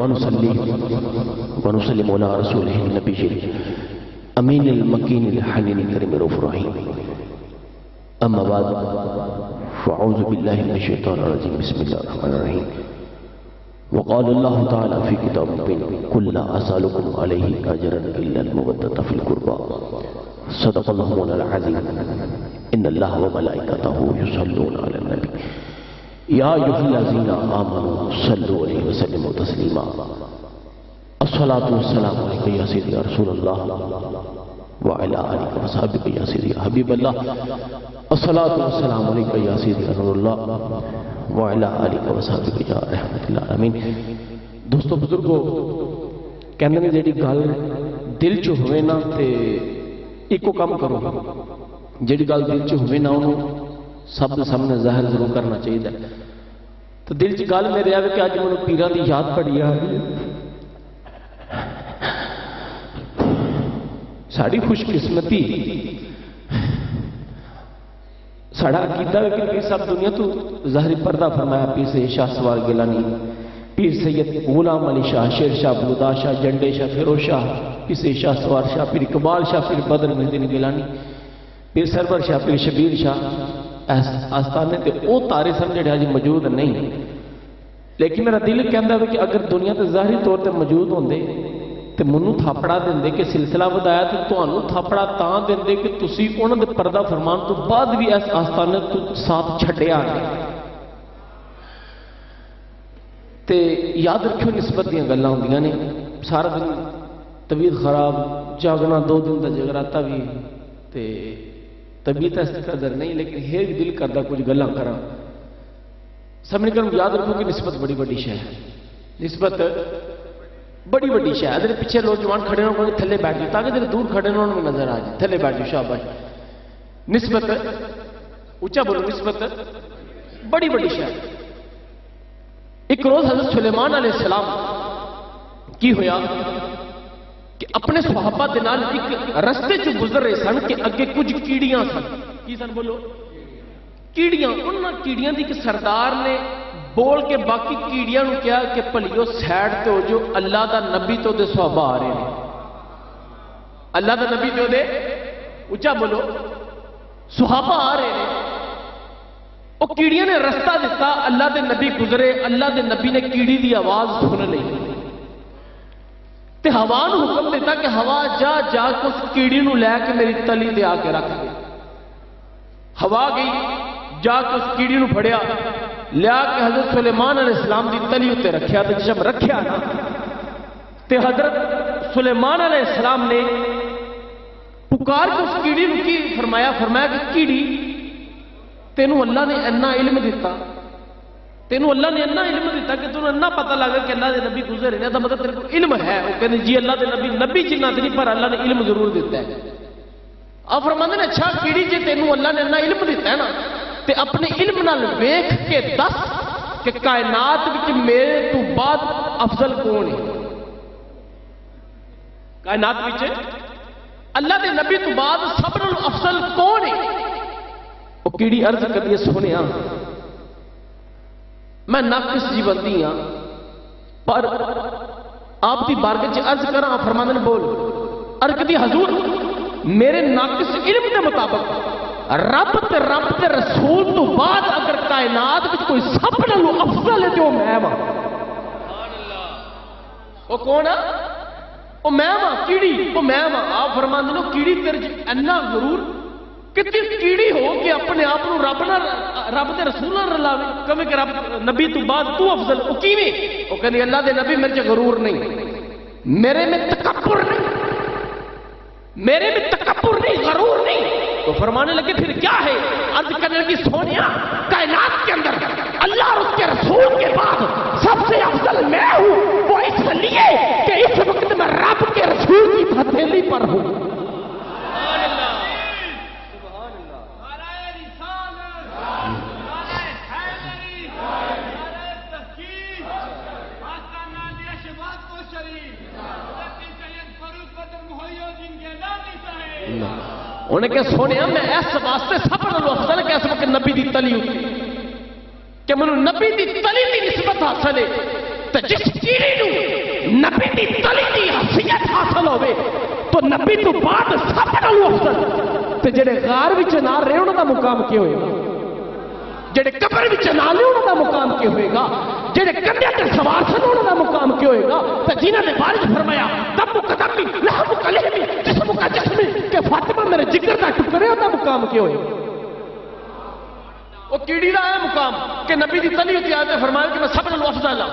ونصلي ونسلم على رسوله النبي الأمين المكين الحنين الكريم الرؤوف الرحيم. أما بعد فأعوذ بالله من الشيطان الرجيم. بسم الله الرحمن الرحيم. وقال الله تعالى في كتاب مبين قل لا أسألكم عليه أجرا إلا المودة في القربى. صدق الله العظيم. إن الله وملائكته يصلون على النبي. يا أيها الذين آمنوا صلوا عليه وسلموا تسليما الصلاة والسلام عليك يا سيدي يا رسول الله وعلى آلك وصحبك يا سيدي يا حبيب الله الصلاة والسلام عليك يا سيدي يا رسول الله وعلى آلك وصحبك يا رحمت اللہ العالمین. دوستو بزرگو کہنے نے جیڑی گل دل چ ہوئے نا تے ایکو کام کرو، جیڑی گل دل چ ہوئے نا انہوں سب سامنے ظاہر ضرور کرنا چاہیے۔ تو دل چ گل میرے آئے کہ اج مجھے پیران دی یاد پڑی آ رہی ساری خوش قسمتی ساڑا عقیدہ ہے کہ پیر صاحب دنیا تو ظاہری پردہ فرمایا، پیر سے شاہ سوار گلانی پیر سید غلام علی شاہ، شیر شاہ بلودا شاہ، جنڈے شاہ، فیروز شاہ، پیر سے شاہ سوار شاہ، پیر اقبال شاہ، پیر بدر مہدین گلانی پیر سرور شاہ، پیر شبیر شاہ۔ آستانے تے او تارے سمجھے آج موجود نہیں۔ لیکن میرا دل کہندا ہے کہ اگر دنیا تے ظاہری طور تے موجود ہوندے تے منو تھاپڑا دیندے کہ سلسلہ بدایا تے تانوں تھاپڑا تاں دیندے کہ تسی انہاں دے پردہ فرمان تو بعد بھی اس آستانے تو ساتھ چھڈیا نہیں تے یاد رکھو نسبت دیاں گلاں ہوندیاں نے۔ سارا دن طبیعت خراب، جاگنا دو دن دا جگراتا بھی تے طبیعت اس قدر نہیں، لیکن ہے دل کردا کچھ گلاں کراں۔ سامنے کرم یاد رکھو کہ نسبت بڑی بڑی شے ہے۔ نسبت بڑی بڑی شے ادھر پیچھے نوجوان کھڑے ہوں گے تھلے بیٹھ جائے تاکہ دور کھڑے ہوں، انہوں نظر آ جائے۔ تھلے بیٹھ جائے شاباش۔ نسبت اونچا بولو، نسبت بڑی بڑی شے ایک روز حضرت سلیمان علیہ السلام کی ہویا۔ کہ اپنے صحابہ دے نال ایک رستے چ گزر رہے سن کہ اگے کچھ کیڑیاں سن کی سن بولو کیڑیاں انہاں کیڑیاں دی کہ سردار نے بول کے باقی کیڑیاں نو کیا کہ پلیو سیڈ تے ہو جو اللہ دا نبی تو دے صحابہ آ رہے ہیں اللہ دا نبی تو دے اچھا بولو صحابہ آ رہے ہیں وہ کیڑیاں نے رستہ دیتا اللہ دے نبی گزرے اللہ دے نبی نے کیڑی دی آواز سن لی تے ہوا نو حکم دیتا کہ ہوا جا جا کے اس کیڑی نو لے کے میری تلی دے آ کے رکھ دے۔ ہوا گئی، جا کے اس کیڑی نو پھڑیا۔ لیا کہ حضرت سلیمان علیہ السلام دی تلی ہوتے رکھیا تو جب رکھیا نا۔ تے حضرت سلیمان علیہ السلام نے پکار کے اس کیڑی نو کی فرمایا فرمایا کہ کیڑی تینوں اللہ نے اینا علم دیتا۔ تینوں اللہ نے اینا علم دیتا کہ تینوں اینا پتہ لگا کہ اللہ دے نبی گزر رہے ہیں مطلب تیرے کو علم ہے۔ وہ کہتے جی اللہ دے نبی نبی جنہ نہیں، پر اللہ نے علم ضرور دیتا ہے۔ آپ فرماندے نے اچھا کیڑی جی تینوں اللہ نے اینا علم دیتا ہے نا، تے اپنے علم نال ویکھ کے دس کہ کائنات وچ میرے تو بعد افضل کون ہے۔ کائنات وچ اللہ دے نبی تو بعد سب افضل کون ہے؟ وہ کیڑی عرض کردی سونیا میں ناقص جی بندی ہاں پر آپ کی بارگاہ چ عرض کراں فرماندے نے بول، عرض کردی حضور، میرے ناقص علم کے مطابق رب تے رب تے رسول تو بعد اگر کائنات وچ کوئی سب نالوں افضل ہے تے وہ میں وا وہ کون ہے؟ وہ میں وا کیڑی؟ وہ میں وا آپ فرماندے نے کیڑی تیرے اینا غرور کتنی کیڑی ہو کہ اپنے آپ کو رب نہ رب دے رسول نہ رلاوے کبھی کہ رب نبی تو بعد تو افضل وہ کیویں وہ کہندی اللہ دے نبی میرے چ غرور نہیں میرے میں تکبر نہیں میرے میں تکبر نہیں غرور نہیں تو فرمانے لگے پھر کیا ہے عرض کرنے لگی سونیا کائنات کے اندر اللہ اور اس کے رسول کے بعد سب سے افضل میں ہوں وہ اس لیے کہ اس وقت میں رب کے رسول کی ہتھیلی پر ہوں انہیں کہ سونے میں اس واسطے سب نالوں افضل کہ اس وقت نبی دی تلی ہوتی۔ کہ منو نبی دی تلی دی نسبت حاصل ہے تو جس کیڑی نو نبی دی تلی دی حسیت حاصل ہوئے، تو نبی تو بعد سب نالوں افضل تے جڑے غار وچ نہ رہے انہاں دا مقام کیوں ہوئے گا جڑے قبر وچ نہ لے مقام کی ہوئے گا؟ جڑے کندھے تے سوار سن، انہاں دا مقام کی ہوئے گا؟ تے جنہاں نے بارش فرمایا، دم قدمی لحم کلہمی جسم کا جسم کہ فاطمہ میرے جگر دا ٹکرے انہاں مقام کی ہوئے؟ گا وہ کیڑی دا ہے مقام؟ کہ نبی دی تلی ہوتی آتے فرمایا کہ میں سب نال افضل ہاں۔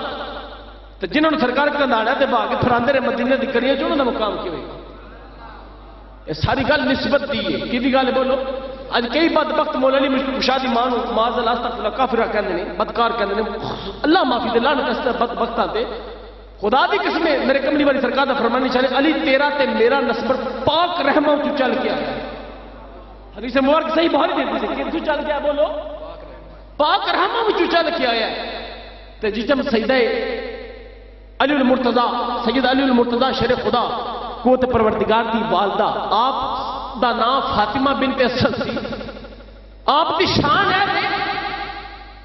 تو جنہوں نے سرکار کنداڑا تے باغ پھراندے رہے مدینے دی کریاں جو انہاں دا مقام کی ہوئے گا؟ یہ ساری گل نسبت دی ہے کی دی گل ہے بولو اج کئی بدبخت مولا علی مشکل کشادی مان معاذ اللہ استغفر کافر کہندے نے، بدکار کہندے نے، اللہ معافی دے، لعنت اس بدبختاں تے خدا دی قسم ہے، میرے کملی والی سرکار دا فرمان نہیں چلے، علی تیرا تے میرا نسبت پاک رحمہ تو چل کے آیا۔ حدیث مبارک صحیح بہت دیتی سے کہ تو چل کے آیا، بولو۔ پاک رحمہ تو چل کے آیا تے جسم سیدہ علی المرتضی، سید علی المرتضی شیر خدا قوت پروردگار دی والدہ، آپ دا نام فاطمہ بنت اسد سی۔ آپ دی شان ہے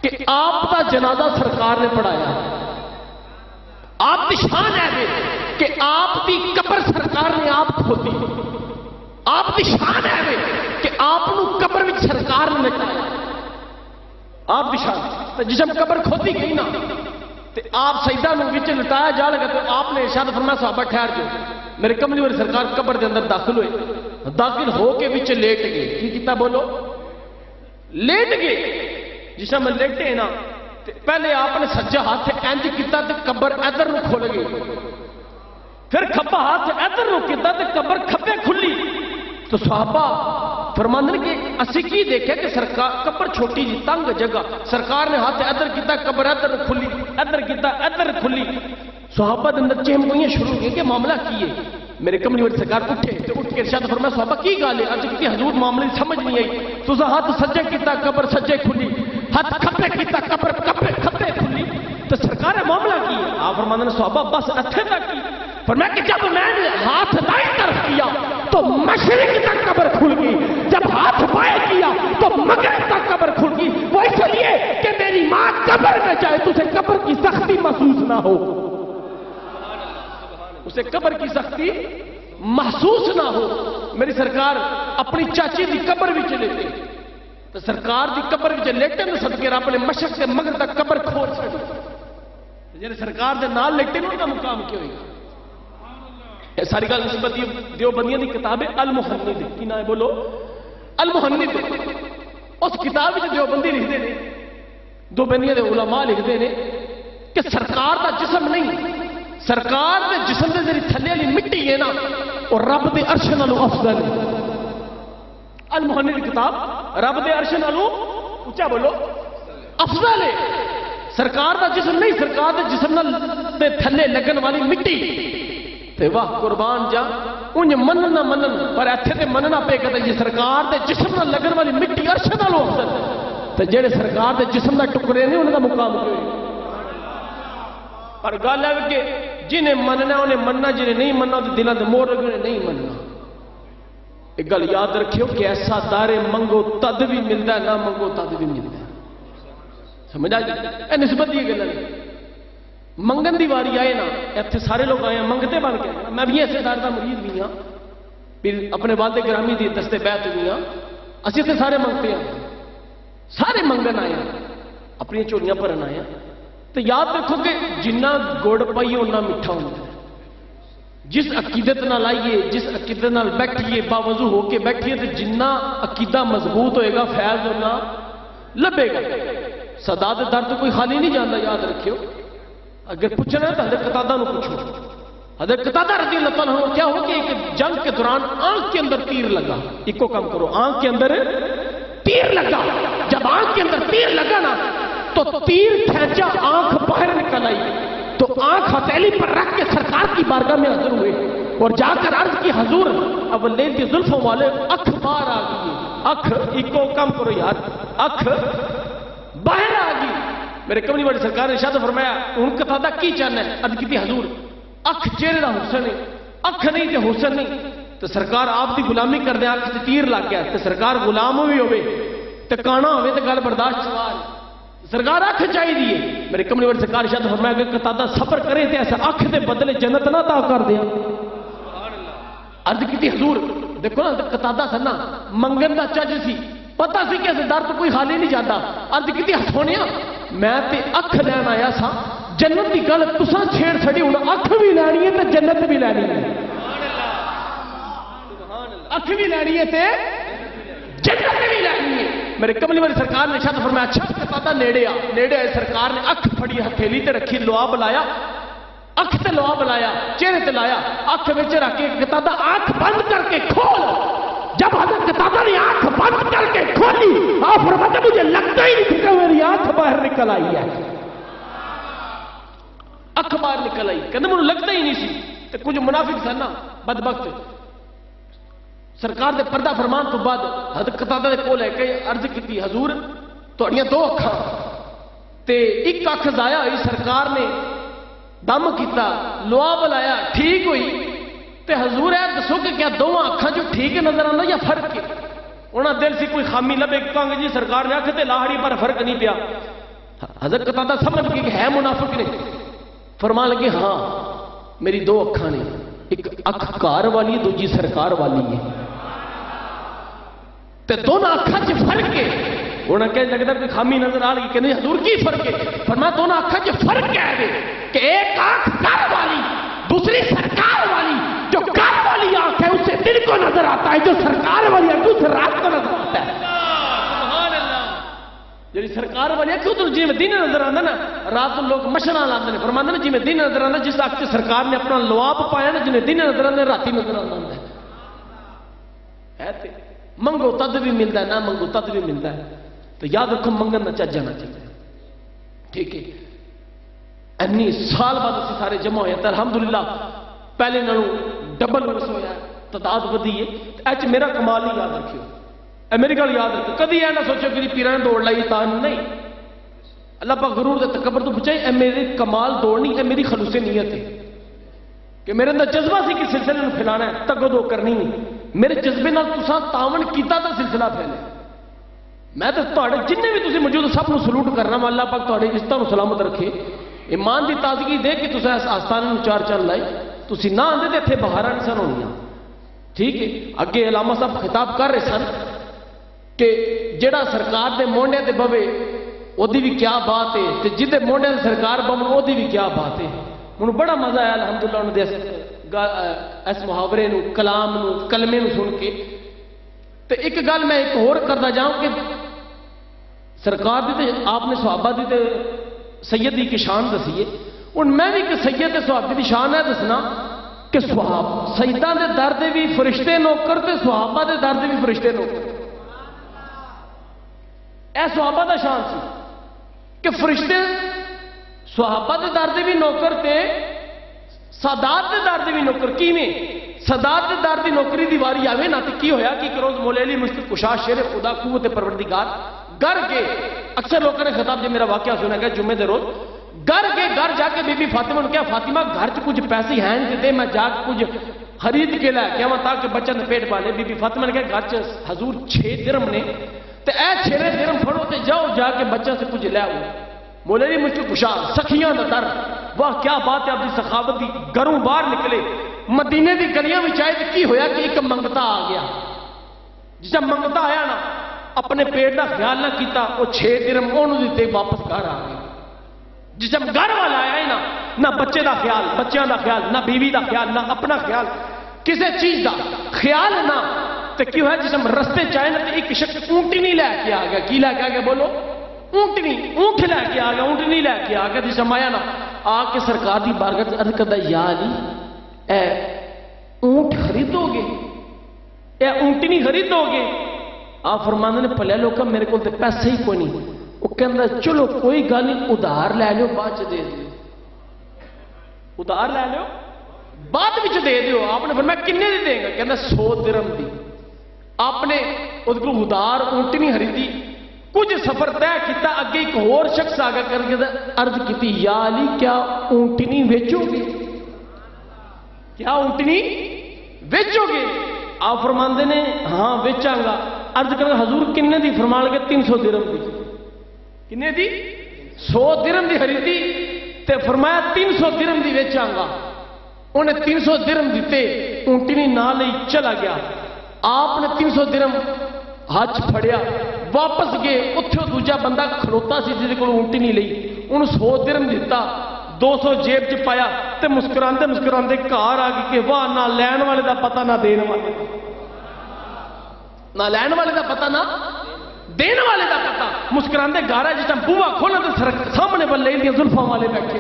کہ آپ دا جنازہ سرکار نے پڑھایا۔ آپ دی شان ہے کہ آپ دی قبر سرکار نے آپ کھودی۔ آپ دی شان ہے کہ آپ نو قبر وچ سرکار نے لٹایا۔ آپ دی شان۔ تے جسم قبر کھودی گئی نا، تے آپ سیدہ نو وچ لٹایا جا لگا تو آپ نے ارشاد فرمایا صحابہ ٹھہر جو میرے کملی والی سرکار قبر دے اندر داخل ہوئے۔ داخل ہو کے وچ لیٹ گئے۔ کی کیتا بولو؟ لیٹ گئے۔ جس میں لیٹے نا پہلے آپ نے سجا ہاتھ انج کیتا تے قبر ادھر نو کھل گئی پھر کھبا ہاتھ ادھر نو کیتا تے قبر کھبے کھلی۔ تو صحابہ فرماندن کہ اسی کی دیکھے کہ سرکار قبر چھوٹی جی تنگ جگہ۔ سرکار نے ہاتھ ادھر کیتا، قبر ادھر کھلی، ادھر کیتا، ادھر کھلی۔ صحابہ دے اندر چہم گوئیاں شروع ہوئی کہ معاملہ کی ہے؟ میرے کملی والی سرکار اٹھے تو اٹھ کے ارشاد فرمایا، صحابہ کی گل ہے؟ اج کی حضور معاملے سمجھ نہیں آئی۔ تو ہاتھ سجے کیتا، قبر سجے کھلی۔ ہاتھ کھبے کیتا، قبر کھبے کھبے کھلی۔ تو سرکار نے معاملہ کی ہے؟ آپ فرماندے نے، صحابہ بس اتھے تک کی۔ فرمایا کہ جب میں نے ہاتھ دائیں طرف کیا تو مشرق تک قبر کھل گئی۔ جب ہاتھ بائیں کیا تو مغرب تک قبر کھل گئی۔ وہ اس لیے کہ میری ماں قبر میں جائے تو اسے قبر کی سختی محسوس نہ ہو۔ اسے قبر کی سختی محسوس نہ ہو۔ میری سرکار اپنی چاچی دی قبر بھی چلے تھے تو سرکار دی قبر بھی لیٹے میں صدقے رب نے مشرق سے مغرب تک قبر کھول چڑی جی سرکار دے نال لیٹے میں کا مقام کیوں ہوئی یہ ساری گل نسبت دیوبندیاں دی کتاب ہے المحند کی نام ہے بولو؟ المحند اس کتاب میں دیوبندی لکھتے ہیں دو بندیاں دے علماء لکھتے ہیں کہ سرکار دا جسم نہیں۔ سرکار دے جسم دے ذریعے تھلے والی مٹی ہے نا، اور رب دے عرش نالوں افضل ہے۔ المحند کی کتاب، رب دے عرش نالوں اونچا بولو، افضل ہے۔ سرکار دا جسم نہیں، سرکار دے جسم نال دے تھلے لگن والی مٹی۔ تے واہ، قربان جا۔ انج منن نہ منن، پر ایتھے تے مننا پے کہ جی سرکار دے جسم نال لگن والی مٹی عرش نالوں افضل تے جڑے سرکار دے جسم دا ٹکڑے نے انہاں دا مقام کوئی پر گل ہے کہ جنہیں مننا انہیں مننا، جنہیں نہیں مننا تو دلوں کے مور لگنے نہیں مننا۔ ایک گل یاد رکھیو کہ ایسا دارے منگو تد بھی ملتا ہے، نہ منگو تد بھی ملتا ہے۔ سمجھ آئی اے نسبت یہ گل منگن دی واری آئے نا اتنے سارے لوگ آئے ہیں، منگتے بن کے میں بھی ایسے دار کا مریض بھی ہاں۔ پھر اپنے والد گرامی دی دستے بیت ہوئی ہاں۔ اسی اتنے سارے منگتے ہیں۔ سارے منگن آئے ہیں۔ اپنی چوریاں بھرن آئے ہیں۔ تو یاد رکھو کہ جنہ گڑ پائیے اُنہ میٹھا ہوتا ہے۔ جس عقیدت نہ لائیے جس عقیدت نہ بیٹھیے، باوضو ہو کے بیٹھیے تو جنہ عقیدہ مضبوط ہوئے گا، فیض ہونا لبے گا۔ صدا درد کوئی خالی نہیں جانتا یاد رکھیو۔ اگر پوچھنا ہے تو حضرت قطادہ نو پوچھو۔ حضرت قطادہ رضی اللہ تعالیٰ کیا ہو کہ ایک جنگ کے دوران آنکھ کے اندر تیر لگا۔ ایک کو کام کرو، آنکھ کے اندر تیر لگا۔ جب آنکھ کے اندر تیر لگا نا تو تیر کھینچا آنکھ باہر نکل آئی۔ تو آنکھ ہتھیلی پر رکھ کے سرکار کی بارگاہ میں حضور ہوئے۔ اور جا کر عرض کی، حضور، اب لیل کی زلفوں والے اکھ باہر آ گئی اکھ ایکو کم کرو یار۔ اکھ باہر آ گئی۔ میرے کمنی بڑی سرکار نے شاید فرمایا، ان کا تھا کی چاہنا ہے؟ اد کی حضور، اکھ چہرے کا حسن ہے۔ اکھ نہیں تے حسن نہیں۔ تو سرکار آپ کی غلامی کر دے، اکھ سے تیر لگ گیا۔ تو سرکار غلام بھی ہوئے۔ تو کانا ہوئے تو گل برداشت سوال۔ سرکار اکھ چاہیے۔ دیئے میرے کملی ورد سرکار شاید فرمایا کہ قطادہ سفر کرے تھے ایسا اکھ دے بدلے جنت نہ تا کر دیا۔ عرض کی تھی حضور دیکھو نا قطادہ سا نا منگن دا چج سی۔ پتہ سی کہ اسے در تو کوئی خالی نہیں جاتا۔ عرض کی تھی سونیا میں تے اکھ لین آیا سا۔ جنت دی گل تساں چھیڑ چھڑی ہوں اکھ بھی لینی ہے تے جنت بھی لینی ہے۔ اکھ بھی لینی ہے تے جنت بھی لینی ہے۔ میرے کملی والی سرکار نے شاید فرمایا اچھا قطادہ نیڑے آ۔ نیڑے آئے سرکار نے اکھ پھڑی ہتھیلی تے رکھی لوا بلایا۔ اکھ تے لوا بلایا، چہرے تے لایا۔ اکھ وچ رکھ کے قطادہ آنکھ بند کر کے کھول۔ جب حضرت قطادہ نے آنکھ بند کر کے کھولی، آپ فرماتے مجھے لگتا ہی نہیں کہ میری آنکھ باہر نکل آئی ہے۔ اکھ باہر نکل آئی۔ کہ مجھے لگتا ہی نہیں سی۔ تے کچھ منافق سن نا، بدبخت۔ سرکار دے پردہ فرمان تو بعد حضرت قطادہ دے کول ہے کہ عرض کیتی، حضور، تہاڈیاں دو اکھاں تے ایک اکھ ضائع ہوئی، سرکار نے دم کیتا لوا بلایا ٹھیک ہوئی۔ تے حضور ہے دسو کہ کیا دو اکھاں جو ٹھیک نظر آندا یا فرق ہے؟ انہاں دل سی کوئی خامی لبے کنگ جی؟ سرکار نے اکھ تے لاہڑی پر فرق نہیں پیا۔ حضرت قطادہ سمجھ گئے کہ ہے منافق نے۔ فرمان لگے ہاں میری دو اکھاں نے ایک اکھ کار والی، دوجی سرکار والی ہے۔ تے دونوں اکھاں چ فرق ہے انہاں کہ لگدا کوئی خامی نظر آ رہی کہ نہیں، حضور کی فرق ہے فرمایا دونوں اکھاں چ فرق کیا ہے کہ ایک آنکھ کار والی، دوسری سرکار والی، جو کار والی آنکھ ہے، اسے دن کو نظر آتا ہے، جو سرکار والی آنکھ اسے رات کو نظر آتا ہے۔ جی سرکار والی آنکھ تو جی میں دن نظر آتا نا، رات لوگ مشنا لاتے ہیں فرماتے ہیں جی میں دن نظر آتا جس آنکھ سے سرکار نے اپنا لواب پایا نا، جنہیں دن نظر آتا راتی نظر آتا ہے تے۔ منگو تد بھی ملتا ہے نہ منگو تد بھی ملتا ہے تو یاد رکھو منگن نہ چج جانا چاہیے ٹھیک ہے اینی سال بعد اسی سارے جمع ہوئے تو الحمدللہ پہلے نالوں ڈبل ورس ہویا تعداد ودی ہے اچ میرا کمال ہی یاد رکھیو اے میری گل یاد رکھو کدی اے نہ سوچو کہ پیراں نے دوڑ لائی تا نہیں اللہ پاک غرور دے تکبر تو بچائے اے میرے کمال دوڑنی اے میری خلوص نیت ہے کہ میرے اندر جذبہ سی کہ سلسلے نو پھیلانا ہے تگو دو کرنی نہیں میرے جذبے نال تساں تعاون کیتا تا سلسلہ پھیلے میں تو تھوڑے جن بھی تسی موجود سب نو سلوٹ کرنا وا ہاں، اللہ پاک تھوڑے عزتاں نو سلامت رکھے۔ ایمان دی تازگی دے کہ تساں اس آستانے نو چار چل لائے۔ تسی نہ آندے تے ایتھے بہاراں سن ہونیاں۔ ٹھیک ہے، اگے علامہ صاحب خطاب کر رہے سن کہ جڑا سرکار دے مونڈے تے بوے، اودی بھی کیا بات ہے؟ تے جدے مونڈے تے سرکار بمن اودی بھی کیا بات ہے؟ ہن بڑا مزہ آیا، الحمدللہ انہوں دے اس محاورے نو کلام نو کلمے نو سن کے تے ایک گل میں ایک اور کردا جاؤں کہ سرکار دی تے آپ نے صحابہ دی تے سید دی کی شان دسیے ہن میں بھی کہ سید تے صحابہ دی شان ہے دسنا کہ صحاب سیداں دے در دے بھی فرشتے نوکر تے صحابہ دے در دے بھی فرشتے نوکر اے صحابہ دا شان سی کہ فرشتے صحابہ دے در دے بھی نوکر تے سادات دے در دے بھی نوکر کیویں؟ سادات دے در دی نوکری دی واری آوے نہ تے کی ہویا کہ ایک روز مولا علی مشکل کشا شیر خدا قوت پروردگار گھر کے اکثر لوگوں نے خطاب جب میرا واقعہ سنا گیا جمعے دے روز۔ گھر کے گھر جا کے بی بی فاطمہ نے کہا، فاطمہ، گھر چ کچھ پیسے ہیں تے میں جا کے کچھ خرید کے لے کے تاکہ بچہ نے پیٹ پالے بی بی فاطمہ نے کہا، گھر چ حضور 6 درم نے۔ تے اے 6 درم پھڑو تے جاؤ، جا کے بچہ سے کچھ لے آؤ۔ مولا علی مشکل کشا سخیاں دا در۔ واہ، کیا بات ہے اپنی سخاوت دی گھروں باہر نکلے۔ مدینے دی گلیاں وچ آئے تے کی ہویا کہ ایک منگتا آ گیا۔ جس منگتا آیا نا، اپنے پیٹ کا خیال نہ کیتا وہ چھ درم انہوں دیتے واپس گھر آ گئے جس گھر والا آیا ہے نا، نہ بچے دا خیال، بچیاں دا خیال، نہ بیوی دا خیال، نہ اپنا خیال۔ کسی چیز دا خیال نہ تو کیوں ہے جس رستے چاہے نا تو ایک شخص اونٹی نہیں لے کے آ گیا۔ کی لے کے آ گیا؟ بولو۔ اونٹنی، اونٹ لے کے آ گیا، اونٹنی لے کے آ گیا، جس نا، آ کے سرکار دی بارگاہ ارد کرتا یا علی، اے اونٹ خریدو گے اے اونٹنی خریدو گے آپ فرمانے نے، پلے لوگ میرے کو پیسے ہی کوئی نہیں۔ وہ کہنا چلو کوئی گل نہیں، ادھار لے لو بعد چ دے دیو۔ ادھار لے لو بعد میں دے دیو۔ آپ نے فرمایا، کنے دی دیں گا؟ کہنا سو درم دی۔ آپ نے اس کو ادھار اونٹنی خریدی کچھ سفر طے کیتا، اگے ایک اور شخص آ گیا کر کے عرض کی یا علی، کیا اونٹنی ویچو گے کیا اونٹنی ویچو گے آپ فرماندے نے ہاں ویچاں گا۔ عرض کرنا حضور کنے دی فرمان لگے تین سو درم دی۔ کنے دی؟ 100 درم دی خریدی، تے فرمایا 300 درم دی ویچاں گا۔ انہیں 300 درم دیتے، اونٹنی نہ لئی چلا گیا۔ آپ نے 300 درم ہاتھ پھڑیا۔ واپس گئے، اتھے دوجا بندہ کھلوتا سی جس کو اونٹی نہیں لئی۔ انہوں سو درم دیتا دو سو جیب چ پایا تے مسکراندے مسکراندے گھر آ گئی کہ واہ، نہ لین والے دا پتہ، نہ دین والے نہ لین والے دا پتہ، نہ دین والے دا پتہ۔ مسکراندے گھر آ جس ٹائم بوا کھولا تے سامنے بلے دیا زلفاں والے بیٹھے۔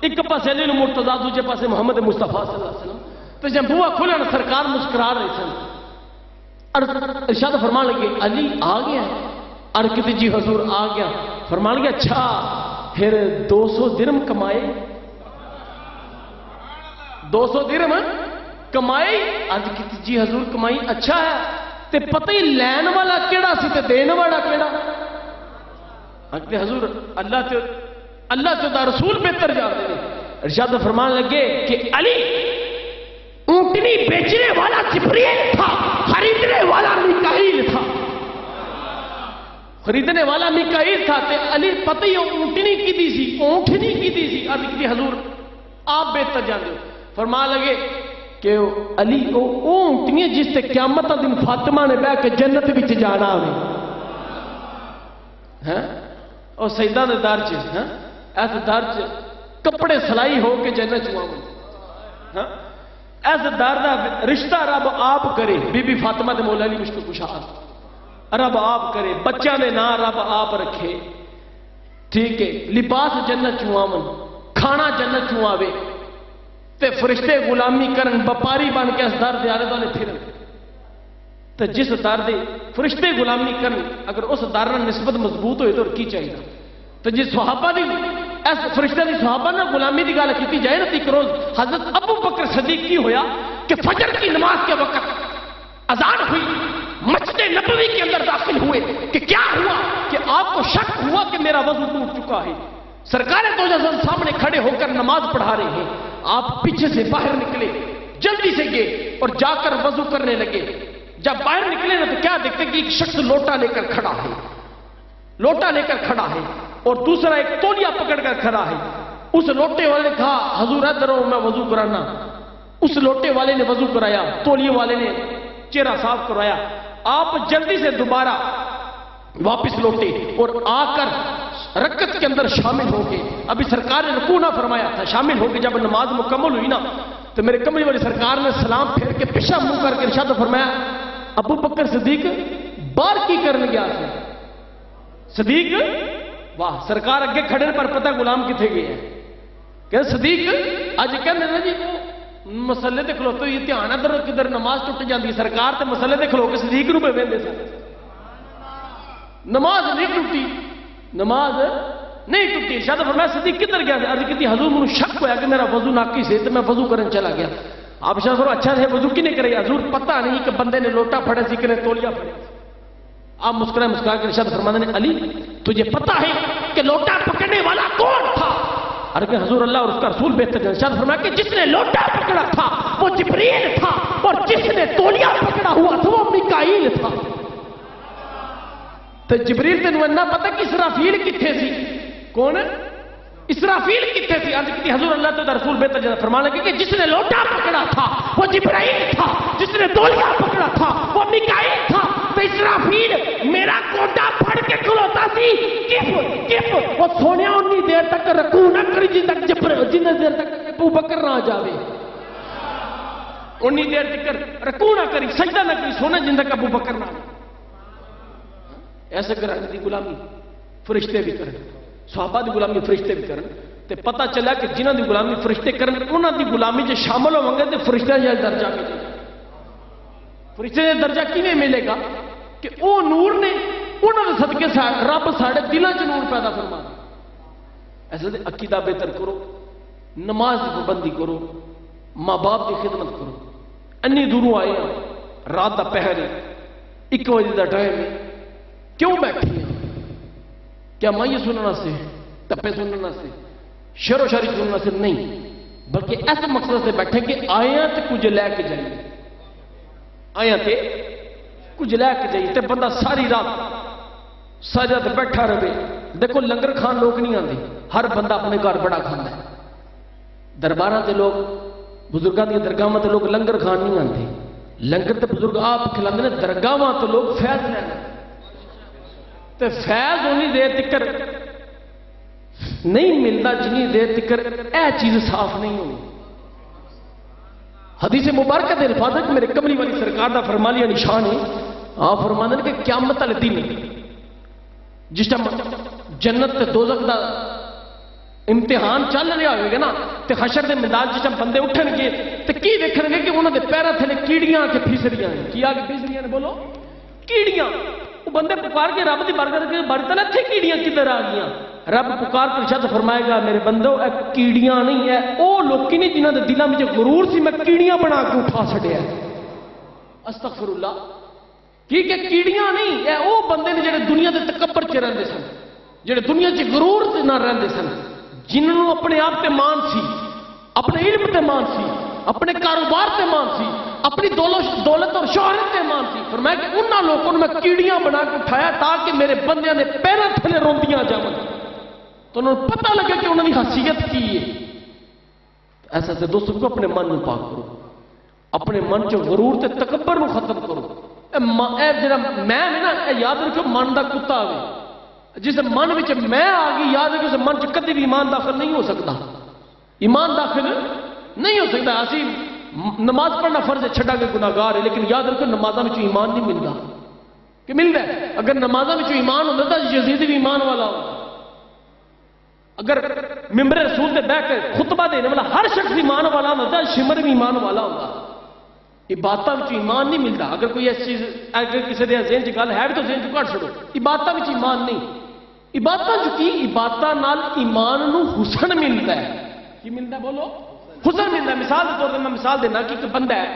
ایک پاسے علی مرتضی، دوجے پاسے محمد مصطفیٰ صلی اللہ علیہ وسلم۔ تو جب بوا کھولا نا سرکار مسکرا رہے سن۔ ارشاد فرمان لگے علی آ گیا ارکت جی حضور آ گیا۔ فرمان لگے اچھا پھر دو سو درم کمائے۔ دو سو درم کمائی اج کی جی حضور کمائی اچھا ہے۔ تے پتہ ہی لین والا کیڑا سی تے دین والا کیڑا۔ اگلے حضور، اللہ تے اللہ تے دا رسول بہتر جانتے ہیں۔ ارشاد فرمان لگے کہ علی اونٹنی بیچنے والا جبریل تھا۔ خریدنے والا میکائیل تھا۔ خریدنے والا میکائیل تھا تے علی پتہ ہی اونٹنی کی دی سی، اونٹنی کی دی سی۔ ارد کی حضور، آپ بہتر جانتے ہو۔ فرما لگے کہ علی او اونٹنی جس تے قیامت دن فاطمہ نے بہ کے جنت وچ جانا ہوے ہیں اور سیدہ نے دار چ ہیں ایسے دار چ، کپڑے سلائی ہو کے جنت چواں ہاں؟ ایسے دار دا رشتہ رب آپ کرے۔ بی بی فاطمہ دے مولا علی مشکل کشار رب آپ کرے بچہ دے نا رب آپ رکھے۔ ٹھیک ہے، لباس جنت چواون کھانا جنت چواوے تے فرشتے غلامی کرن، بپاری بن کے اس در دے آلے والے پھرن۔ تے جس در دے فرشتے غلامی کرن، اگر اس در نسبت مضبوط ہوئے تو کی چاہیے؟ تو جس صحابہ دی اس فرشتے دی صحابہ نہ غلامی دی گل کیتی جائے نا ایک روز حضرت ابو بکر صدیق کی ہویا کہ فجر کی نماز کے وقت اذان ہوئی، مسجد نبوی کے اندر داخل ہوئے کہ کیا ہوا؟ کہ آپ کو شک ہوا کہ میرا وضو ٹوٹ چکا ہے۔ سرکار تو جیسا سامنے کھڑے ہو کر نماز پڑھا رہے ہیں۔ آپ پیچھے سے باہر نکلے، جلدی سے گئے اور جا کر وضو کرنے لگے۔ جب باہر نکلے نا تو کیا دیکھتے کہ ایک شخص لوٹا لے کر کھڑا ہے۔ لوٹا لے کر کھڑا ہے۔ اور دوسرا ایک تولیا پکڑ کر کھڑا ہے۔ اس لوٹے والے نے کہا، حضور ادھر میں وضو کرانا۔ اس لوٹے والے نے وضو کرایا۔ تولیے والے نے چہرہ صاف کرایا۔ آپ جلدی سے دوبارہ واپس لوٹے اور آ کر رکت کے اندر شامل ہو گئے ابھی سرکار نے رکوع نہ فرمایا تھا، شامل ہو کے جب نماز مکمل ہوئی نا، تو میرے کملی والی سرکار نے سلام پھیر کے پیشہ منہ کر کے ارشاد فرمایا، ابو بکر صدیق بار کی کرنے گیا تھا صدیق واہ، سرکار اگے کھڑے پر پتہ غلام کتنے گئے ہیں؟ کہ صدیق، اج کہنے نا جی مسلے تے کھلوتے یہ دھیان ادھر کدھر نماز ٹوٹ جاتی سرکار تے مسلے تے کھلو کے صدیق نو پہ وہدے سن۔ نماز نہیں ٹوٹی، نماز نہیں ٹوٹی۔ شاید فرمایا، صدیق کدھر گیا؟ عرض کی حضور مجھے شک ہوا کہ میرا وضو ناکی سے تو میں وضو کرن چلا گیا۔ آپ شاید فرمایا اچھا ہے، وضو کی نہیں کرے؟ حضور پتہ نہیں کہ بندے نے لوٹا پھڑے سی کہ نے تولیا پھڑے آپ مسکرائے مسکرا کے ارشاد فرمانے نے، علی، تجھے پتہ ہے کہ لوٹا پکڑنے والا کون تھا؟ ارے کہ حضور اللہ اور اس کا رسول بہتر جان، ارشاد فرمایا کہ جس نے لوٹا پکڑا تھا، وہ جبریل تھا اور جس نے تولیا پکڑا ہوا تھا، وہ میکائیل تھا۔ تو جبریل تینوں اتنا پتا کہ اسرافیل کتنے سی؟ کون؟ اسرافیل کتنے سی؟ آج کی حضور اللہ تو رسول بہتر جانا فرمان لگے کہ جس نے لوٹا پکڑا تھا، وہ جبرائیل تھا۔ جس نے تولیا پکڑا تھا، وہ میکائیل تھا۔ اسرافیل میرا کوٹا پھڑ کے کھلوتا سی۔ کف کف وہ سونے انی دیر تک رکو نہ کری جن تک جبر جن دیر تک ابو بکر نہ جاوے۔ انی دیر تک رکو نہ کری، سجدہ نہ کری سونے جن تک ابو بکر نہ جاوے ایسے گھرانے کی غلامی فرشتے بھی کرن۔ صحابہ دی غلامی فرشتے بھی کرن۔ تے پتہ چلا کہ جنہاں دی غلامی فرشتے کرن، انہاں دی غلامی جو شامل ہوں گے تے فرشتے جائے درجہ ملے گا۔ فرشتے دا درجہ کیویں ملے گا؟ کہ او نور نے انہاں دے صدقے سے رب ساڈے دلاں چ نور پیدا فرما ایسے تے عقیدہ بہتر کرو، نماز کی پابندی کرو، ماں باپ کی خدمت کرو۔ انی دوروں آئے ہیں رات دا پہر ہے، ایک بجے دا ٹائم ہے۔ کیوں بیٹھی ہیں؟ کیا مائی سننا سے ٹپے سننا سے شیر و شاری سننا سے نہیں۔ بلکہ ایسے مقصد سے بیٹھے کہ آیا ہاں تو کچھ لے کے جائیے۔ آیا ہاں تے کچھ لے کے جائیے تے بندہ ساری رات سجا بیٹھا رہے۔ دیکھو لنگر کھان لوگ نہیں آتے ہر بندہ اپنے گھر بڑا کھانا ہے۔ دربار سے لوگ بزرگوں دیا درگاہ لوگ لنگر کھان نہیں آتے لنگر تے بزرگ آپ کھلا درگاہ تو لوگ فیض لینا تے فیض ہونی دیر تکر نہیں ملتا جنی دیر تکر اے چیز صاف نہیں ہونی۔ حدیث مبارکہ دے الفاظ ہے کہ میرے کملی والی سرکار دا فرمانیہ نشان ہے آپ فرمانے کہ قیامت والے دن جس ٹائم جنت تے دوزخ دا امتحان چل رہا ہوئے گا نا، تے حشر دے میدان جس ٹائم بندے اٹھن گے، تے کی دیکھن گے کہ انہوں دے پیروں تھلے کیڑیاں کے پھسڑیاں ہیں۔ کی آگے پھسڑیاں نے بولو۔ کیڑیاں۔ وہ بندے پکار کے رب دی برکت کے بڑی طرح کیڑیاں کدھر آ گیا رب پکار کر شد فرمائے گا، میرے بندو، اے کیڑیاں نہیں ہے، او لوکی نہیں جنہاں دے دلاں وچ غرور سی، میں کیڑیاں بنا کے اٹھا چھڈیا ہے۔ استغفر اللہ ٹھیک ہے کیڑیاں نہیں، اے او بندے نے جڑے دنیا دے تکبر چ رہندے سن، جڑے دنیا چ غرور تے نہ رہندے سن، جنہاں نو اپنے آپ تے مان سی، اپنے علم تے مان سی، اپنے کاروبار تے مان سی اپنی دولت اور شہرت تے مان سی فرمایا کہ انہاں لوگوں نے میں کیڑیاں بنا کے اٹھایا تاکہ میرے بندیاں نے پیروں تھلے روندیاں جاون۔ تو انہوں نے پتہ لگا کہ انہوں نے حیثیت کی ہے۔ ایسا سے دوستوں کو اپنے من میں پاک کرو۔ اپنے من چ غرور تے تکبر نو ختم کرو۔ اے ما- جڑا میں ہے نا، اے یاد رکھو من دا کتا آوے جس من وچ میں آ گئی، یاد رکھو اس من چ کدی بھی ایمان داخل نہیں ہو سکتا۔ ایمان داخل نہیں ہو سکتا۔ اسی نماز پڑھنا فرض ہے، چھڈا کے گناہگار ہے، لیکن یاد رکھو، نمازاں وچ ایمان نہیں ملدا کہ ملدا ہے؟ اگر نمازاں وچ ایمان ہوندا تو یزید بھی ایمان والا ہوندا اگر ممبر رسول سے بہ کے خطبہ دینے والا ہر شخص ایمان والا ہوتا ہے شمر بھی ایمان والا ہوتا عبادتوں میں ایمان نہیں ملتا۔ اگر کوئی ایسی چیز، اگر کسی دے ذہن چ گل ہے بھی تو ذہن چ کٹ چھڑو عبادتوں میں ایمان نہیں۔ عبادتوں چ کی عبادتوں نال ایمان نو حسن ملتا ہے۔ کی ملتا ہے؟ بولو۔ حسن ملتا مثال کے طور پر میں مثال دینا کہ ایک بندہ ہے،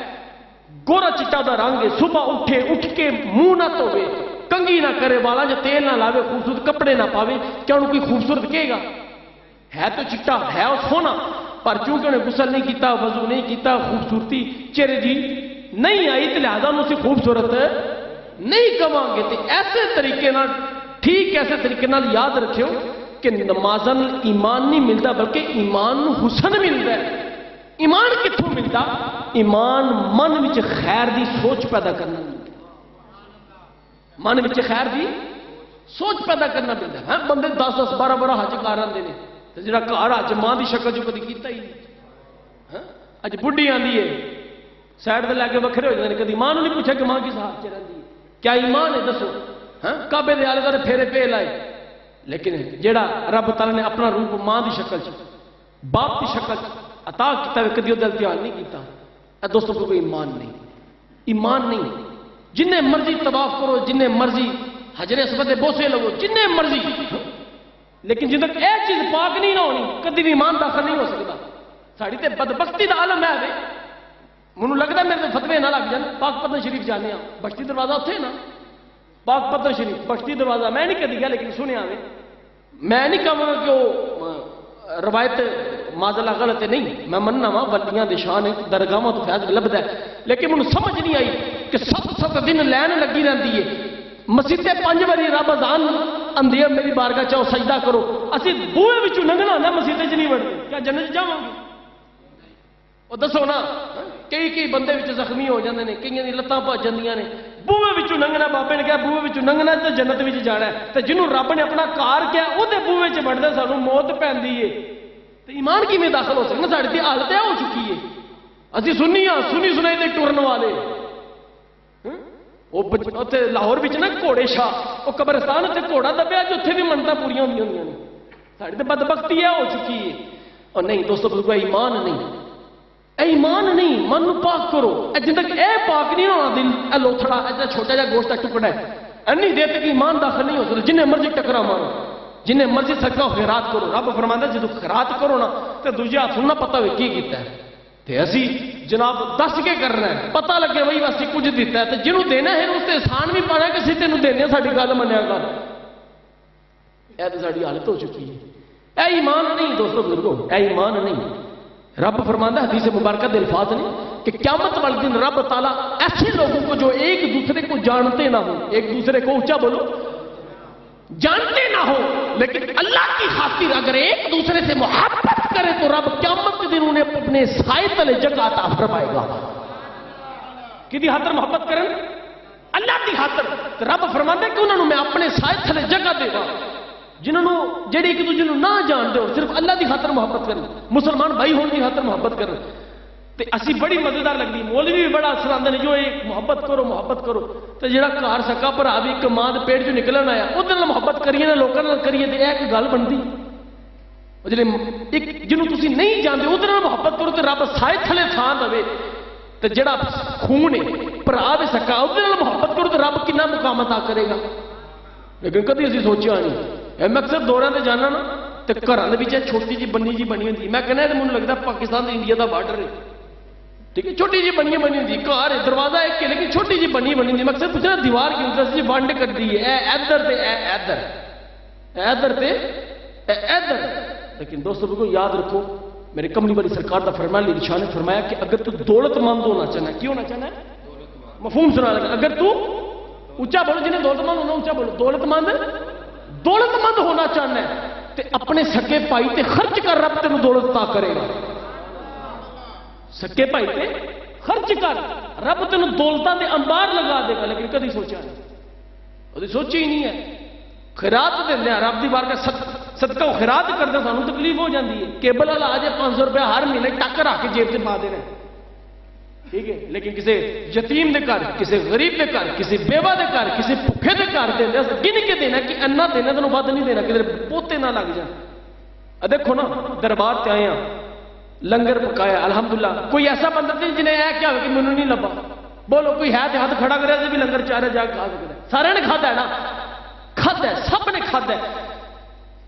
گورا چٹا دا رنگ ہے، صبح اٹھے، اٹھ کے منہ نہ دھوے کنگھی نہ کرے، والا جو تیل نہ لاوے، خوبصورت کپڑے نہ پاوے، کیا انہوں کوئی خوبصورت کہے گا؟ ہے تو چٹا، ہے وہ سونا، پر چونکہ انہیں غسل نہیں کیتا، وضو نہیں کیتا، خوبصورتی، چہرے جی نہیں آئی تو لہذا انہوں سے خوبصورت نہیں کما گے۔ تو ایسے طریقے نال، ٹھیک ایسے طریقے نال یاد رکھیو کہ نمازن ایمان نہیں ملتا، بلکہ ایمان حسن ملتا ہے۔ ایمان کتوں ملتا؟ ایمان من وچ خیر دی سوچ پیدا کرنا من وچ خیر دی سوچ پیدا کرنا ملتا۔ ہے بندے دس دس بارہ بارہ حج کر آتے ہیں تو جڑا گھر حج ماں کی شکل چ کدی کیتا ہی نہیں۔ ہاں اج بڈھی آندی ہے۔ سائڈ تے لے کے وکھرے ہو جاتے ہیں کدی ماں نو نہیں پوچھا کہ ماں کس حال چ رہندی ہے؟ کیا ایمان ہے؟ دسو۔ ہاں کعبے دے آلے دے پھیرے پہ لائے لیکن جیڑا رب تعالی نے اپنا روپ ماں دی شکل چ، باپ کی شکل چ عطا کیتا ہے کدی دل دھیان نہیں کیتا۔ اے دوستوں کو کوئی ایمان نہیں۔ ایمان نہیں۔ جن مرضی طواف کرو جن مرضی حجر اسود بوسے لگو جن مرضی۔ لیکن جن تک اے چیز پاک نہیں نہ ہونی، کدی بھی ایمان داخل نہیں ہو سکتا۔ ساری تے بدبختی دا عالم ہے وے مینوں لگدا میرے تے فتوی نہ لگ جان۔ پاک پتن شریف جانے ہاں۔ بختی دروازہ اتھے نا۔ پاک پتن شریف بختی دروازہ میں نہیں کدی گیا، لیکن سنیا وے میں نہیں کہاں کہ وہ روایت ماضلہ غلط ہے، نہیں، میں مننا وا ولیاں دے شان ہے درگاہاں تو فیض لبدا ہے۔ لیکن مجھے سمجھ نہیں آئی کہ سات سات دن لین لگی رہندی ہے۔ مسجد پانچ باری رب اذان اندھی میری بارگاہ چاہو سجدہ کرو۔ اسی بوئے وچوں لنگنا نہ مسجد چ نہیں وڑتے کیا جنت جاواں گے؟ وہ دسو نا، کئی کئی بندے وچ زخمی ہو جاندے نے، کئیاں دی لتاں بھج جاندیاں نے۔ بوئے وچوں لنگنا بابے نے کہا، بوئے وچوں لنگنا تے جنت وچ جانا ہے۔ تے جنوں رب نے اپنا کار کیا، او دے بوئے وچ وڑدے سانو موت پیندی ہے۔ تے ایمان کیویں داخل ہو سکنا؟ ساڈی تے حالت ہے ہو چکی ہے۔ اسی سنی ہاں سنی سنائی دے ٹرن والے۔ وہ بچ- لاہور بچ نا گھوڑے شاہ وہ قبرستان اتنے گھوڑا دبیا جو اتنے بھی منتا پوریا ہوئی ہوں نے ساری تو بدبختی ہے ہو چکی ہے۔ اور نہیں دوستو، بزرگو یہ ایمان نہیں۔ اے ایمان نہیں، من پاک کرو۔ اے جن تک اے پاک نہیں ہونا دل، اے لوتھڑا، اے چھوٹا جا گوشت کا ٹکڑا ہے۔ اینی دیر تک ایمان داخل نہیں ہو سکتا، جنہیں مرضی ٹکرا مارو۔ جنہیں مرضی سکا خیرات کرو رب فرماندا جدو خیرات کرو نا، تے دوجے ہاتھ نہ پتہ ہوئے کی کیتا ہے۔ تے اسی جناب دس کے کرنا ہے۔ پتہ لگے بھائی، اسی کچھ دیتا ہے۔ تے جنوں دینا ہے اس تے احسان بھی پانا ہے کہ سی تینوں دینے ساڈی گل منیا کر اے تے ساڈی حالت ہو چکی ہے۔ اے ایمان نہیں دوستو بزرگو، اے ایمان نہیں۔ رب فرماندا حدیث مبارکہ دے الفاظ نے کہ قیامت والے دن رب تعالیٰ ایسے لوگوں کو جو ایک دوسرے کو جانتے نہ ہوں، ایک دوسرے کو اونچا بولو جانتے نہ ہو، لیکن اللہ کی خاطر اگر ایک دوسرے سے محبت کرے تو رب قیامت کے دن انہیں اپنے سائے تلے جگہ عطا فرمائے گا۔ کی خاطر محبت کریں؟ اللہ کی خاطر۔ رب فرما کہ انہوں نے میں اپنے سائے تھلے جگہ دے گا۔ جنہوں نے جڑے ایک دوسرے نہ جانتے ہو، صرف اللہ کی خاطر محبت کریں۔ مسلمان بھائی ہونے کی خاطر محبت کریں۔ تے اسی بڑی مزیدار لگتی مولوی بھی بڑا اثر آتے ہیں جو یہ محبت کرو محبت کرو۔ تو جڑا گھر سکا بھرا بھی ایک ماں پیٹ چ نکلن آیا وہ محبت کریے نہ لوگوں کریے تو یہ ایک گل بنتی جی ایک جنہوں تھی نہیں جانتے وہ محبت کرو تو رب سائے تھلے تھان دے تو جڑا خون ہے برا دے سکا وہ محبت کرو تو رب کنا مقام عطا کرے گا لیکن کدی اسی سوچا نہیں میں اکثر دوران سے جانا نا تو گھر کے چھوٹی جی بنی جی بنی ہوتی میں کہنا مجھے لگتا پاکستان انڈیا کا بارڈر ہے ٹھیک ہے چھوٹی جی بنی بنی ہوتی گھر دروازہ ایک کے لیکن چھوٹی جی بنی بنی ہوتی مقصد پوچھنا، دیوار کی ہوتا جی ونڈ کر دی ہے، اے ادھر تے اے ادھر اے ادھر تے اے ادھر لیکن دوستو بالکل یاد رکھو، میرے کملی والی سرکار کا فرمایا علی شاہ نے فرمایا کہ اگر تو دولت مند ہونا چاہنا کیوں ہونا چاہنا ہے؟ مفہوم سنا لگا اگر تو اونچا بولو، جنہیں دولت مند ہونا اونچا بولو، دولت مند دولت مند ہونا چاہنا ہے، تے اپنے سکے پائی تے خرچ کر رب تین دولت تا کرے گا۔ سکے پائی تے خرچ کر رب تین دولتوں کے انبار لگا دے گا لیکن کدی سوچا نہیں وہ سوچی ہی نہیں ہے خیرات دیں رب کی بار کا صدقہ و خیرات کرتے سانو تکلیف ہو جاتی ہے کیبل والا آ جائے پانچ سو روپیہ ہر مہینے ٹک رکھ کے جیب سے پا دینا ٹھیک ہے لیکن کسی یتیم دے گھر کسی غریب دے گھر کسی بیوہ دے گھر کسی بھوکے دے گھر دینا گن کے دینا کہ انا دینا تینوں ود نہیں دینا کدھر پوتے نہ لگ جان دیکھو نا دربار سے آئے ہیں لنگر پکایا، الحمدللہ۔ کوئی ایسا بندہ نہیں جنہیں اے کیا کہ مینوں نہیں لبا بولو، کوئی ہے تو ہاتھ کھڑا کرے بھی لنگر چاہ رہے جا کھا سکتا ہے سارے نے کھادا ہے نا؟ کھادا ہے، سب نے کھادا ہے۔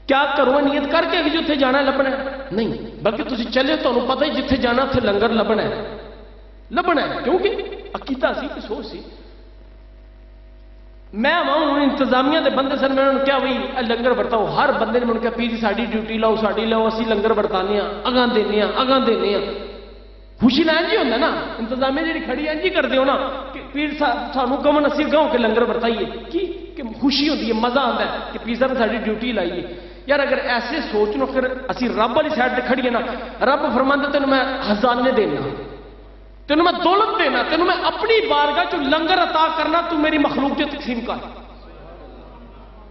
کیا کرو، نیت کر کے جتنے جانا لبنا نہیں، بلکہ تھی چلے تو پتہ ہی جتنے جانا اتنے لنگر لبنا ہے۔ لبنا ہے، کیونکہ عقیدہ سی، سوچ سی۔ میں وہاں انتظامیہ دے بندے سن میں کیا بھائی لنگر ورتاؤ ہر بندے نے کیا پی جی ساری ڈیوٹی لاؤ ساری لاؤ اسی لنگر ورتانے اگاں دینے اگاں دینے خوشی لائن جی ہوتا نا انتظامیہ جی کھڑی ہے جی کرتے ہو نا کہ پیر سانو کمن اسی گاؤں کے لنگر ورتائیے کی کہ خوشی ہوتی ہے مزہ آتا ہے کہ پیر صاحب ساری ڈیوٹی لائیے یار اگر ایسے سوچ لو پھر اسی رب والی سائڈ سے کھڑیے نا رب فرماند تین میں ہزانے دینا تینوں میں دولت دینا، تینوں میں اپنی بارگاہ چ لنگر عطا کرنا تو میری مخلوق سے تقسیم کر۔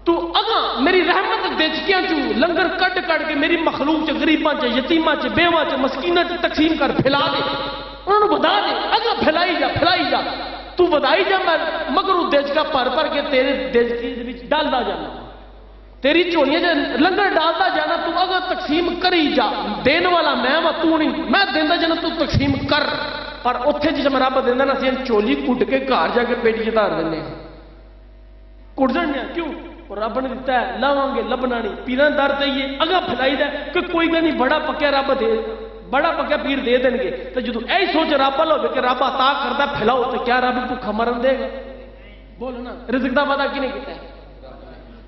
تو اگاں میری رحمت دیچکیاں چو لنگر کٹ کٹ کے میری مخلوق چ غریباں چ یتیماں چ بیواں چ مسکیناں چ تقسیم کر، پھیلا دے۔ انہوں نے بدا دے، اگاں پھیلائی جا پھیلائی جا۔ تو بدائی جا میں، مگر وہ دیچکا پر پر کے تیرے دیچکی دے وچ ڈالدا جانا۔ تیری چوڑیاں جے لنگر ڈالدا جانا، تو اگاں تقسیم کری جا۔ دین والا میں وا تو نہیں میں دیندا جانا، تو تقسیم کر۔ پر اتنے جی رب دینا نا سی چولی کٹ کے گھر جا کے پیٹی چار دیں کٹ جانے کیوں رب نے دتا ہے لاواں گے لبنا نہیں پیران در دئیے اگا پھیلائی دے کہ کوئی گل نہیں بڑا پکیا رب دے بڑا پکیا پیر دے دیں گے تو جدو ای سوچ رب والا ہو کہ رب عطا کرتا پھیلاؤ تو کیا رب بھوکھا مرن دے گا بولو نا رزق کا وعدہ کی نہیں کیتا ہے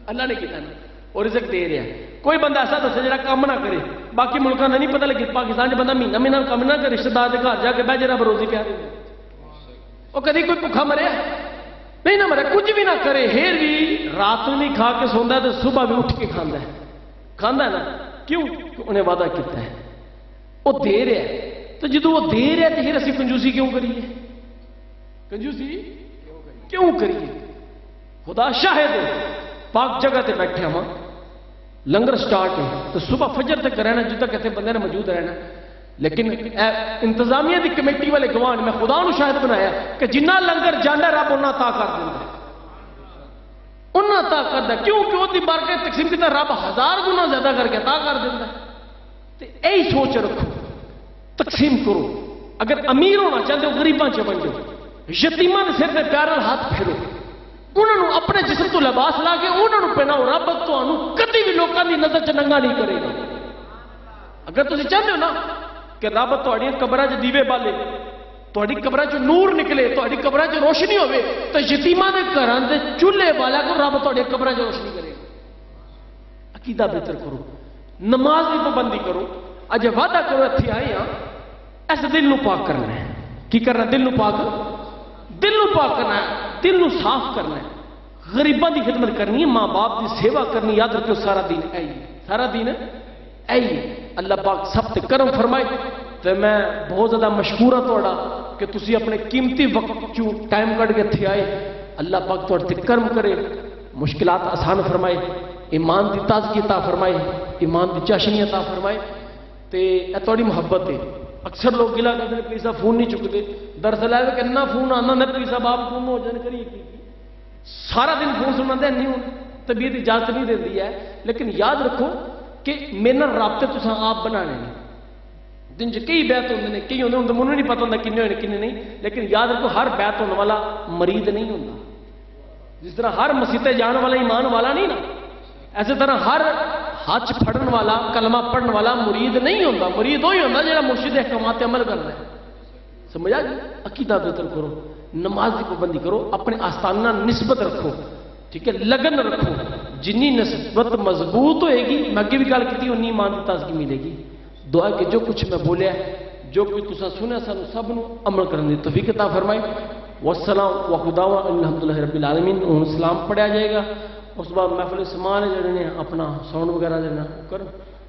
اللہ نے کیتا نا اور رزق دے رہا کوئی بندہ ایسا دسے جا کام نہ کرے۔ باقی ملکوں نے نہیں پتا لگی پاکستان چ بندہ مہینہ مہینہ کام نہ کرے رشتے دار کے گھر جا کے بہ جا بروزی کہہ وہ کدی کوئی بھوکھا مریا نہیں نہ مرے، کچھ بھی نہ کرے، ہیر بھی رات نہیں کھا کے سوندا تو صبح بھی اٹھ کے کھانا ہے۔ کھانا ہے نا؟ کیوں؟ انہیں وعدہ کیتا ہے۔ وہ دے رہا ہے۔ تو جدو وہ دے رہا ہے تو پھر اسی کنجوسی کیوں کریے؟ کنجوسی کیوں کریے؟ خدا شاہد پاک جگہ تے بیٹھے ہم لنگر سٹارٹ ہے۔ تو صبح فجر تک رہنا، جب تک اتنے بندے نے موجود رہنا۔ لیکن انتظامیہ دی کمیٹی والے گوان میں خدا نو شاہد بنایا کہ جنہ لنگر جانا رب انہیں تا کر دینا انہیں تا کر دیا کیوں کہ وہ بارکے تقسیم کیتا، رب ہزار گنا زیادہ کر کے تا کر دینا یہی سوچ رکھو، تقسیم کرو۔ اگر امیر ہونا چاہتے ہو غریباں چ بن جاؤ۔ یتیمان سر سے پیار ہاتھ پھرو انہوں نے اپنے جسم تو لباس لا کے انہوں نے پہناؤ رب تو کدی بھی لوگوں کی نظر چ ننگا نہیں کرے گا اگر تھی چاہتے ہو نا کہ رب تھوڑی قبر چ دیوے بالے تھوڑی قبر چ نور نکلے تھوڑی قبر چ روشنی ہوے تو یتیما کے گھر کے چولہے والا کو رب تھوڑی قبر چ روشنی کرے گا عقیدہ بہتر کرو نماز کی پابندی کرو اج وعدہ کرو اتنے آئے ہاں اس دل نو پاک کرنا ہے کی کرنا دل نو پاک دل نو پاک کرنا ہے دل نو صاف کرنا ہے۔ غریباں دی خدمت کرنی ہے، ماں باپ دی سیوا کرنی یاد رکھو سارا دین اے ہے۔ سارا دین اے ہے۔ اللہ پاک سب تے کرم فرمائے۔ تے میں بہت زیادہ مشکور ہوں تھوڑا کہ تسی اپنے قیمتی وقت چوں ٹائم کٹ کے تھے آئے۔ اللہ پاک تھوڑے تے کرم کرے۔ مشکلات آسان فرمائے۔ ایمان دی تازگی عطا فرمائے۔ ایمان دی چاشنی عطا فرمائے۔ تے اے تھوڑی محبت ہے۔ اکثر لوگ گلا کرتے ہیں پیسہ فون نہیں چکتے۔ دراصل ہے کہ اتنا فون آنا، نہ پیسہ، باپ فون ہو جان کریے سارا دن فون سننا دے، نہیں ہوں طبیعت اجازت نہیں دیتی ہے۔ لیکن یاد رکھو کہ میرے نال رابطے تو آپ بنانے ہیں۔ دن چ کئی بیت ہوتے ہیں کئی ہوتے ہیں مجھے نہیں پتا ہوتا کنے ہونے کنے نہیں۔ لیکن یاد رکھو، ہر بیت ہونے والا مرید نہیں ہوتا جس طرح ہر مسیطے جان والا، ایمان والا نہیں نا۔ ایسے طرح ہر ہاتھ پھڑن والا، کلمہ پڑھن والا مرید نہیں ہوتا مرید وہی ہوتا جا مرشد احکامات عمل کرنا ہے۔ سمجھا جی؟ عقیدہ بہتر کرو، نماز کی پابندی کرو، اپنے آستانہ نسبت رکھو، ٹھیک ہے؟ لگن رکھو۔ جنی نسبت مضبوط ہوئے گی میں اگے بھی گل کی انی ایمان کی تازگی ملے گی۔ دعا کہ جو کچھ میں بولیا جو کچھ تسا سنیا، سانو سب نو عمل کرنے دی توفیق عطا فرمائے۔ والسلام وخدا الحمدللہ رب العالمین۔ ہن سلام پڑھیا جائے گا۔ اس بعد محفل سامان جڑے نے، اپنا ساؤنڈ وغیرہ دینا کر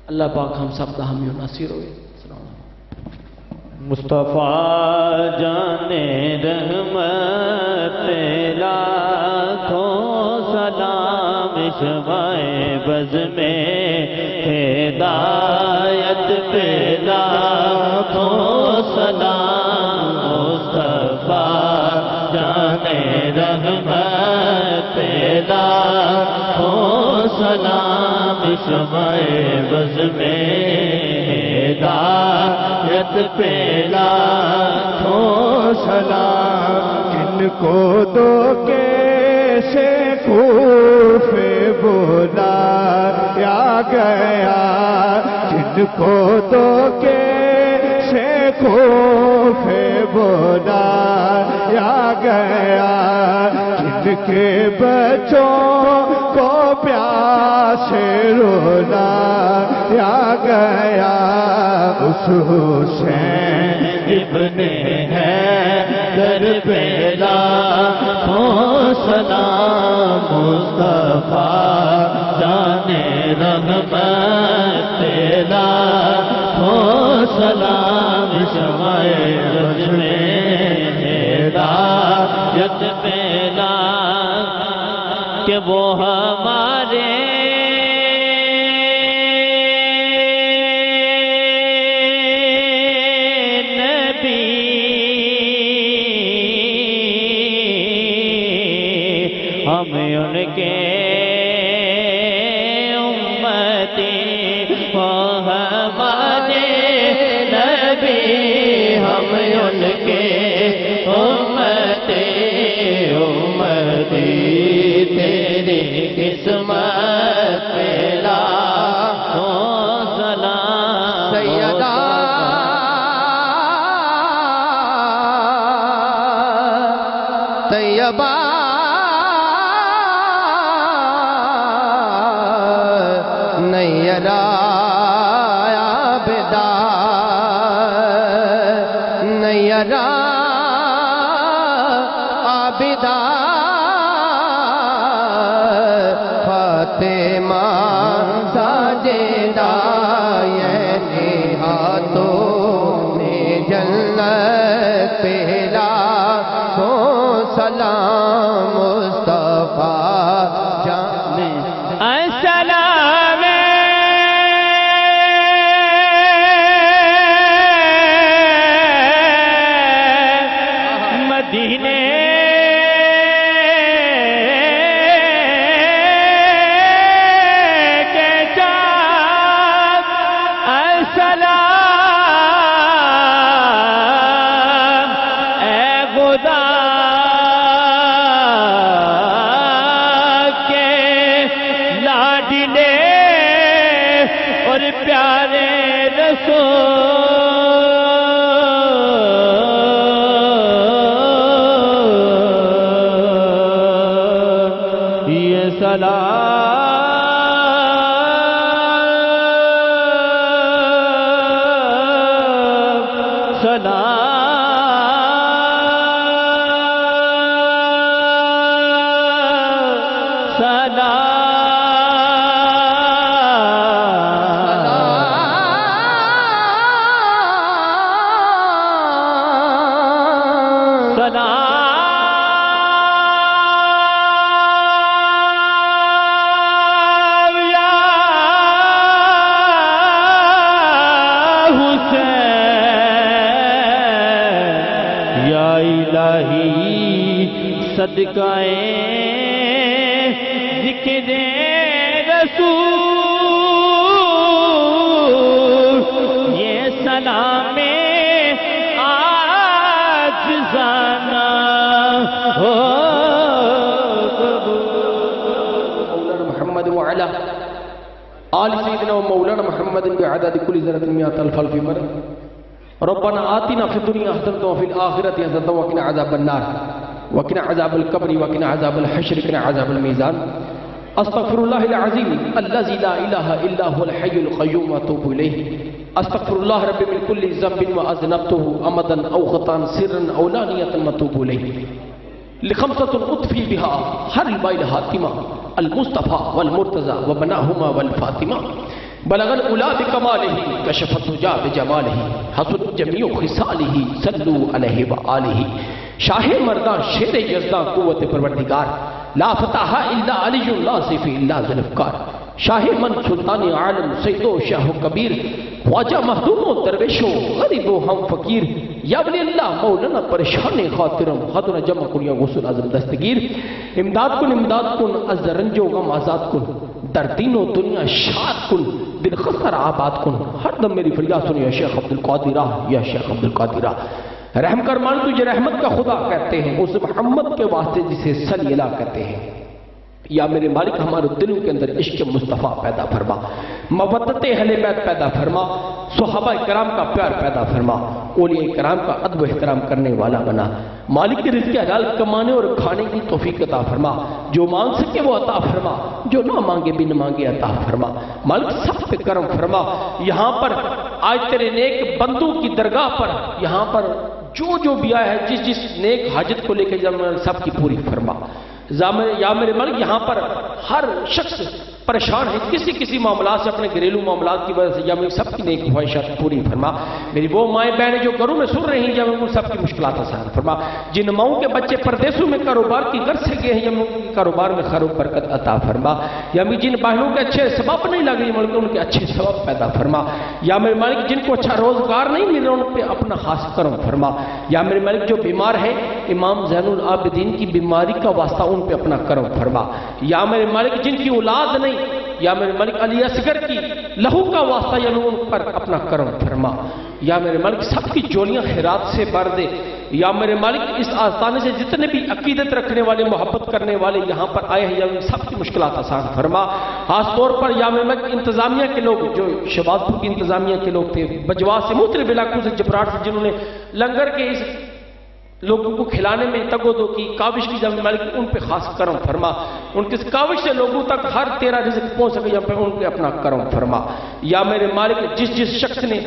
اللہ پاک ہم سب دا حامی و ناصر ہوئے۔ السلام علیکم۔ مصطفیٰ جان رحمت، لاکھوں سلام شمائے بز میں، ہدایت پہ، لاکھوں سلام سلام شمائے بز میں ہدایت پہلا تو سلام کن کو دو کیسے کوفے بولا یا گیا۔ جن کو دو کیسے کوفے بولا یا گیا۔ جن کے بچوں کو پیاس رولا یا گیا اس حسین ابن ہے در پہلا ہو سلام مصطفیٰ جانے رحمت تیرا ہو سلام شمائے رج میں ہدایت پہلا کہ وہ ہمارے نبی ہم ان کے امتی وہ ہمارے یا الہی صدقائیں ذکر رسول، یہ سلام آج زانا ہو۔ مولانا محمد وعلى آل سيدنا ومولانا محمد بعدد كل ذرة مئة ألف ألف مرة ربنا آتنا في الدنيا حسنة وفي الآخرة حسنة وقنا عذاب النار وقنا عذاب القبر وقنا عذاب الحشر وقنا عذاب الميزان أستغفر الله العظيم الذي لا إله إلا هو الحي القيوم وأتوب إليه أستغفر الله ربي من كل ذنب وأذنبته أمدا أو خطأ سرا أو لانية وأتوب إليه لخمسة أطفي بها هر البائل هاتمة المصطفى والمرتزى وبناهما والفاطمة بلغ الأولى بكماله كشف الدجى بجماله حسن جميع خصاله صلوا عليه وآله شاہ مردان شیر یزدان قوت پروردگار۔ لا فتح الا علی اللہ صفی اللہ ذلفکار شاہ من سلطان عالم سید و شاہ کبیر۔ خواجہ مخدوم و درویش و غریب و ہم فقیر۔ یا اللہ، مولانا پریشان خاطرم حضر جمع کنیا غسل عظم دستگیر۔ امداد کن امداد کن، از رنج و غم آزاد کن۔ در دین و دنیا شاد کن۔ دل خسر آباد کن۔ ہر دم میری فریاد سن یا شیخ عبدالقادرہ، یا شیخ عبدالقادرہ۔ رحم کرمان تجھے، رحمت کا خدا کہتے ہیں اس محمد کے واسطے جسے سلیلہ کہتے ہیں۔ یا میرے مالک ہمارے دلوں کے اندر عشق مصطفیٰ پیدا فرما مبتت اہل بیت پیدا فرما، صحابہ کرام کا پیار پیدا فرما، اولیاء کرام کا ادب و احترام کرنے والا بنا۔ مالک رزق حلال کمانے اور کھانے کی توفیق عطا فرما، جو مانگ سکے وہ عطا فرما، جو نہ مانگے بھی نہ مانگے عطا فرما۔ مالک سب پہ کرم فرما، یہاں پر آج تیرے نیک بندوں کی درگاہ پر، یہاں پر جو جو بھی آیا ہے، جس جس نیک حاجت کو لے کے جب سب کی پوری فرما۔ یا میرے ملک یہاں پر ہر شخص پریشان ہے کسی کسی معاملات سے، اپنے گھریلو معاملات کی وجہ سے یا میری سب کی نیک خواہشات پوری فرما۔ میری وہ مائیں بہنیں جو گھروں میں سن رہی ہیں، یا ان سب کی مشکلات آسان فرما۔ جن ماؤں کے بچے پردیسوں میں کاروبار کی غرض سے گئے ہیں، یا ان کاروبار میں خیر و برکت عطا فرما۔ یا میری جن بہنوں کے اچھے سبب نہیں لگ رہی ملک ان کے اچھے سبب پیدا فرما۔ یا میرے مالک جن کو اچھا روزگار نہیں مل رہا، ان پہ اپنا خاص کرم فرما۔ یا میرے مالک جو بیمار ہے، امام زین العابدین کی بیماری کا واسطہ ان پہ اپنا کرم فرما۔ یا میرے مالک جن کی اولاد نہیں یا میرے ملک علی اصغر کی لہو کا واسطہ یا ان پر اپنا کرم فرما۔ یا میرے ملک سب کی جولیاں خیرات سے بھر دے۔ یا میرے مالک اس آستانے سے جتنے بھی عقیدت رکھنے والے، محبت کرنے والے یہاں پر آئے ہیں، یا ان سب کی مشکلات آسان فرما۔ خاص طور پر یا میرے ملک انتظامیہ کے لوگ، جو شباز پور کی انتظامیہ کے لوگ تھے، بجوا سے مختلف علاقوں سے جبراٹ سے، جنہوں نے لنگر کے اس لوگوں کو کھلانے میں تگو دو کی کاوش کی زمین مالک ان پہ خاص کرم فرما۔ ان کی کاوش سے لوگوں تک ہر تیرا رزق پہنچ سکے یا پہ ان پہ اپنا کرم فرما۔ یا میرے مالک، جس جس شخص نے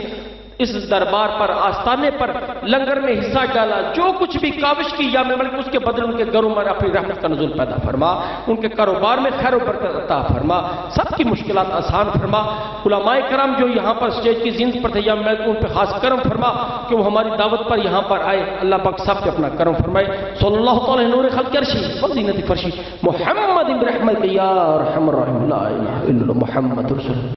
اس دربار پر، آستانے پر لنگر میں حصہ ڈالا۔ جو کچھ بھی کاوش کی یا میں ملک اس کے بدل ان کے گھروں میں اپنی رحمت کا نزول پیدا فرما۔ ان کے کاروبار میں خیر و برکت عطا فرما۔ سب کی مشکلات آسان فرما۔ علماء کرام جو یہاں پر اسٹیج کی زند پر تھے، یا میں ان پہ خاص کرم فرما کہ وہ ہماری دعوت پر یہاں پر آئے۔ اللہ پاک سب پہ اپنا کرم فرمائے۔ صلی اللہ تعالی نور خلق عرشی فضینت فرشی محمد رحمت یا رحم الرحیم اللہ، محمد رسول